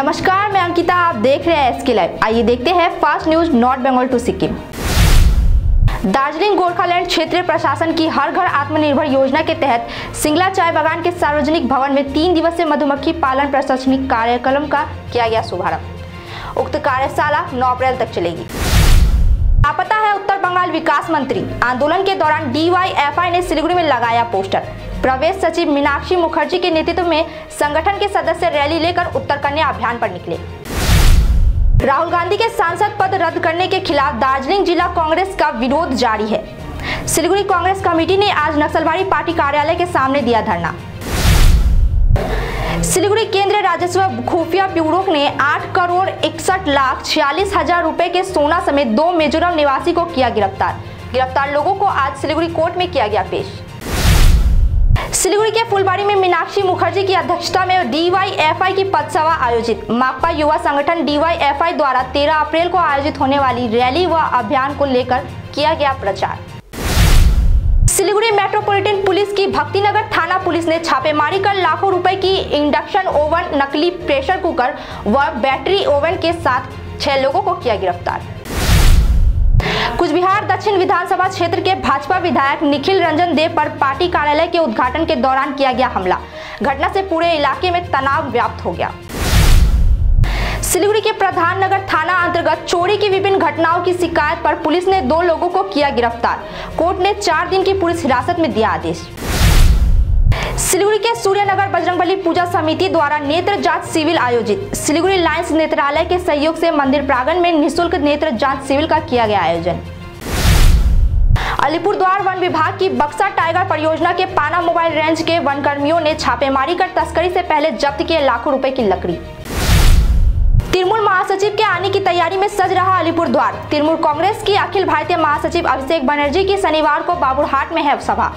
नमस्कार, मैं अंकिता, आप देख रहे हैं एसके लाइव आइए देखते हैं fast news North Bengal to Sikkim Darjeeling, Gorkhaland क्षेत्रीय प्रशासन की हर घर आत्मनिर्भर योजना के तहत सिंगला चाय बागान के सार्वजनिक भवन में तीन दिवसीय मधुमक्खी पालन प्रशासनिक कार्यक्रम का किया गया शुभारंभ। उक्त कार्यशाला 9 अप्रैल तक चलेगी। लापता है उत्तर बंगाल विकास मंत्री। आंदोलन के दौरान डीवाईएफआई ने सिलीगुड़ी में लगाया पोस्टर। प्रवेश सचिव मीनाक्षी मुखर्जी के नेतृत्व में संगठन के सदस्य रैली लेकर उत्तर कन्या अभियान पर निकले। राहुल गांधी के सांसद पद रद्द करने के खिलाफ दार्जिलिंग जिला कांग्रेस का विरोध जारी है। सिलीगुड़ी कांग्रेस कमेटी ने आज नक्सलवाड़ी पार्टी कार्यालय के सामने दिया धरना। सिलीगुड़ी केंद्रीय राजस्व खुफिया ब्यूरो ने 8 करोड़ इकसठ लाख छियालीस हज़ार रूपए के सोना समेत दो मिजोरम निवासी को किया गिरफ़्तार। गिरफ़्तार लोगों को आज सिलीगुड़ी कोर्ट में किया गया पेश। सिलीगुड़ी के फुलबाड़ी में मीनाक्षी मुखर्जी की अध्यक्षता में डीवाईएफआई की पदसभा आयोजित। माकपा युवा संगठन डीवाईएफआई द्वारा 13 अप्रैल को आयोजित होने वाली रैली व अभियान को लेकर किया गया प्रचार। सिलीगुड़ी मेट्रोपॉलिटन पुलिस की भक्तिनगर थाना पुलिस ने छापेमारी कर लाखों रुपए की इंडक्शन ओवन नकली प्रेशर कुकर व बैटरी ओवन के साथ छह लोगों को किया गिरफ़्तार। कुछ बिहार दक्षिण विधानसभा क्षेत्र के भाजपा विधायक निखिल रंजन देव पर पार्टी कार्यालय के उद्घाटन के दौरान किया गया हमला। घटना से पूरे इलाके में तनाव व्याप्त हो गया। सिलीगुड़ी के प्रधान नगर थाना अंतर्गत चोरी की विभिन्न घटनाओं की शिकायत पर पुलिस ने दो लोगों को किया गिरफ़्तार। कोर्ट ने चार दिन की पुलिस हिरासत में दिया आदेश। सिलीगुड़ी के सूर्यनगर बजरंगबली पूजा समिति द्वारा नेत्र जाँच सिविल आयोजित। सिलीगुड़ी लायंस नेत्रालय के सहयोग से मंदिर प्रांगण में निशुल्क नेत्र जाँच सिविल का किया गया आयोजन। अलीपुरद्वार वन विभाग की बक्सा टाइगर परियोजना के पाना मोबाइल रेंज के वन कर्मियों ने छापेमारी कर तस्करी से पहले जब्त किए लाखों रुपए की लकड़ी। तिरमूल महासचिव के आने की तैयारी में सज रहा अलीपुर द्वार तिरमूल कांग्रेस की अखिल भारतीय महासचिव अभिषेक बनर्जी की शनिवार को बाबूरहाट में है सभा।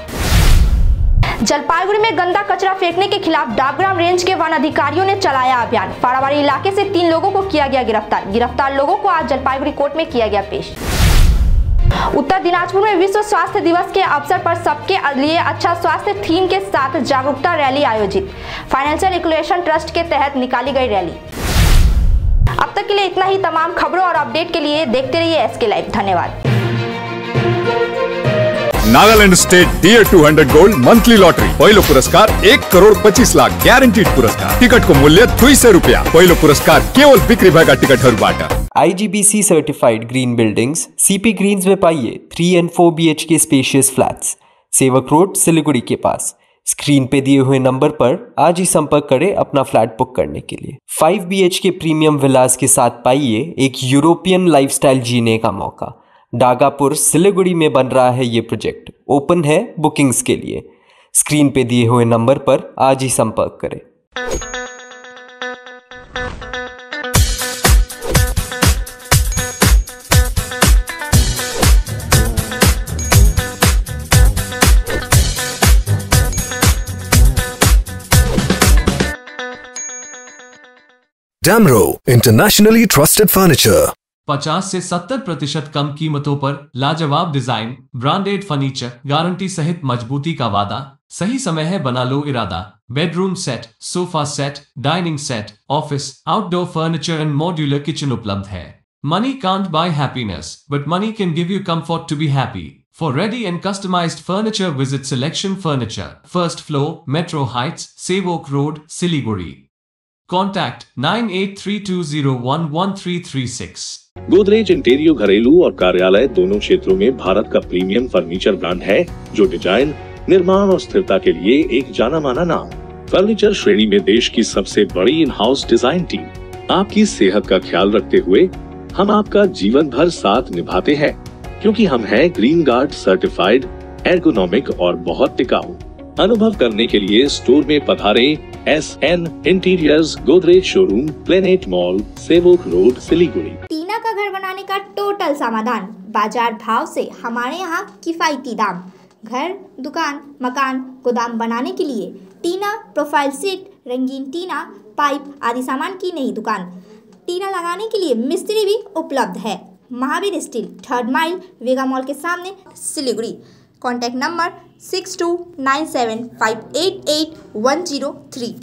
जलपाईगुड़ी में गंदा कचरा फेंकने के खिलाफ डाबग्राम रेंज के वन अधिकारियों ने चलाया अभियान। फाड़ावाड़ी इलाके से तीन लोगों को किया गया गिरफ़्तार। गिरफ़्तार लोगों को आज जलपाईगुड़ी कोर्ट में किया गया पेश। उत्तर दिनाजपुर में विश्व स्वास्थ्य दिवस के अवसर पर सबके लिए अच्छा स्वास्थ्य थीम के साथ जागरूकता रैली आयोजित। फाइनेंशियल इक्लेशन ट्रस्ट के तहत निकाली गई रैली। अब तक के लिए इतना ही। तमाम खबरों और अपडेट के लिए देखते रहिए एसके लाइव। धन्यवाद। Nagaland state dear 200 gold monthly lottery पहिलो पुरस्कार एक करोड़ पच्चीस लाख ग्यारेन्टिड पुरस्कार। टिकट को मूल्य दुई सय रुपियाँ। पहिलो पुरस्कार केवल बिक्री भएका टिकटहरूबाट। IGBC certified green buildings CP Greens में पाइए three and four B K spacious flats Sevak Road Siliguri के पास। स्क्रीन पे दिए हुए नंबर पर आज ही संपर्क करें अपना फ्लैट बुक करने के लिए। Five B H K premium villas के साथ पाइए एक यूरोपियन लाइफस्टाइल जीने का मौका। डागापुर सिलीगुड़ी में बन रहा है ये प्रोजेक्ट। ओपन है बुकिंग्स के लिए। स्क्रीन पे दिए हुए नंबर पर आज ही संपर्क करें। Damro, internationally trusted furniture. 50 से 70 प्रतिशत कम कीमतों पर लाजवाब डिज़ाइन ब्रांडेड फर्नीचर गारंटी सहित मजबूती का वादा। सही समय है बना लो इरादा। Bedroom set sofa set dining set office outdoor furniture and modular kitchen उपलब्ध है। Money can't buy happiness but money can give you comfort to be happy. For ready and customized furniture, visit Selection Furniture, first floor, Metro Heights, Sevok Road, Siliguri. Contact 9832011336. Godrej, Interio, घरेलू और कार्यालय दोनों क्षेत्रों में भारत का premium furniture brand है, जो design, निर्माण और स्थिरता के लिए एक जाना माना नाम। फर्नीचर श्रेणी में देश की सबसे बड़ी इन हाउस डिज़ाइन टीम आपकी सेहत का ख्याल रखते हुए हम आपका जीवन भर साथ निभाते हैं, क्योंकि हम हैं ग्रीन गार्ड सर्टिफाइड एर्गोनॉमिक और बहुत टिकाऊ। अनुभव करने के लिए स्टोर में पधारे S N Interiors Godrej showroom Planet Mall Sevoke Road Siliguri. का घर बनाने का टोटल समाधान। बाज़ार भाव से हमारे यहाँ किफायती दाम। घर, दुकान, मकान, गोदाम बनाने के लिए टीना, प्रोफ़ाइल सीट, रंगीन टीना, पाइप आदि सामान की नई दुकान। टीना लगाने के लिए मिस्त्री भी उपलब्ध है। Mahavir Steel, Third Mile, Vega Mall के सामने Siliguri. Contact number six two nine seven five eight eight one zero three.